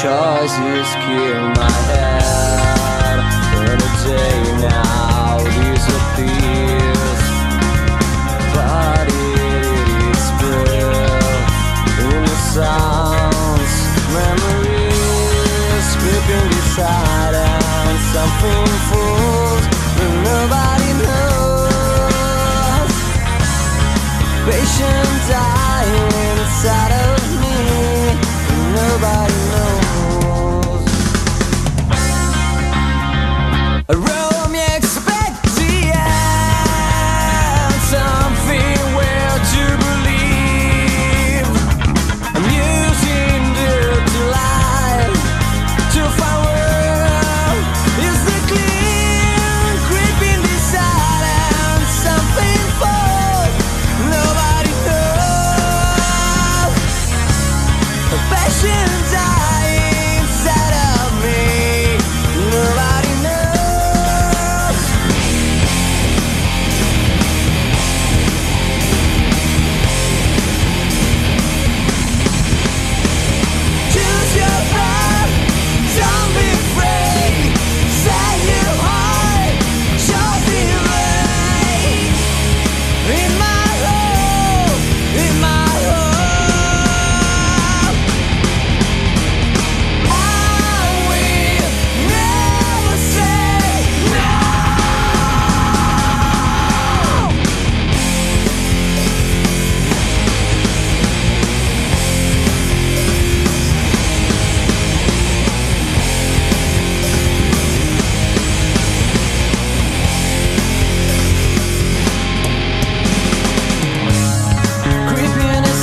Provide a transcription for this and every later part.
Choices kill my head. And a day now disappears But it is spread In the sounds Memories creeping beside And something falls That nobody knows. Patient dying inside of me Nobody knows. Rome expects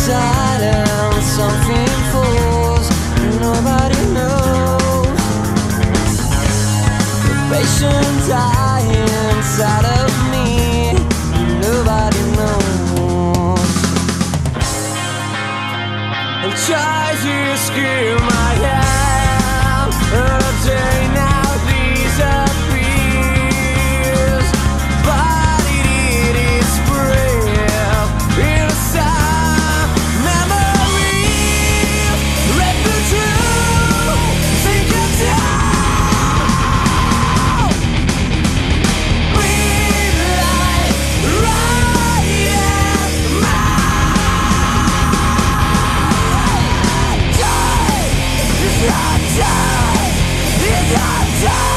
silence, something nobody knows. The inside of me, nobody knows. I try to scream my head, It's not time. It's not time.